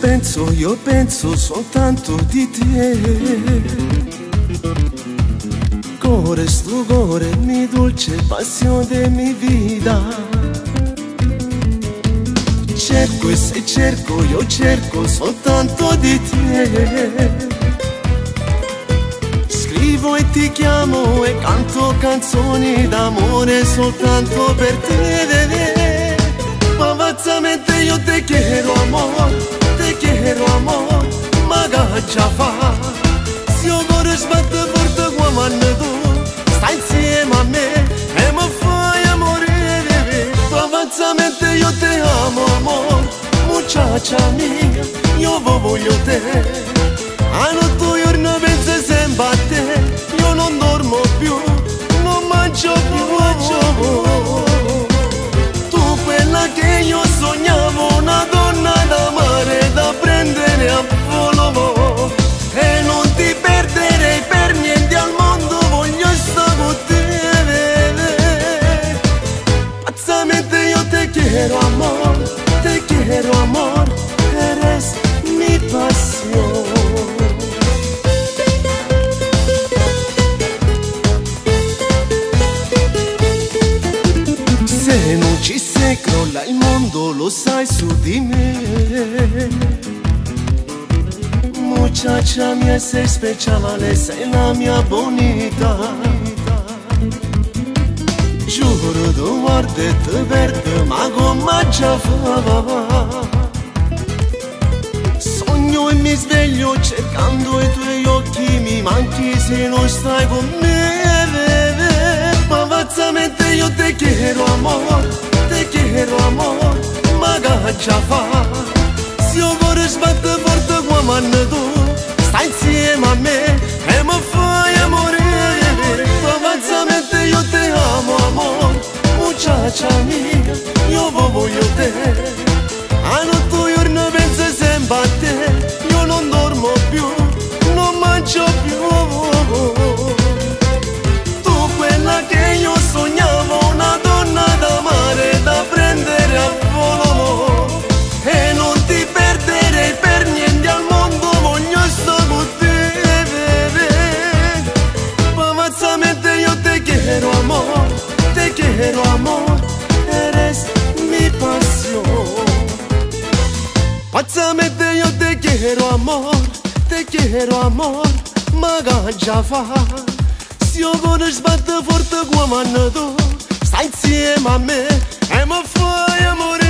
penso, io penso soltanto di te. Core sto cuore, mi dolce passione mi vita. Cerco e se cerco, io cerco soltanto di te. Scrivo e ti chiamo e canto canzoni d'amore soltanto per te. Ma vazzamente io te quiero muchacha mia, io voglio te. A crolla il mondo, lo sai su di me. Muchacha mia sei speciale, sei la mia bonita. Giuro di guarda e ti perdo, ma come già fa? Sogno e mi sveglio cercando i tuoi occhi, mi manchi se non stai con me. Ma vazzamente io te quiero amor, te quiero amor, ma gaccia fa. Se io vorrei sbattere forte quando tu stai insieme a me e mi fai amore. Ma vazzamente io te amo amor, muchacha mia, io voglio te. quiero amor, maga jafa Si o gones batte forte guamanado, sai tsiema mame e mo fai amore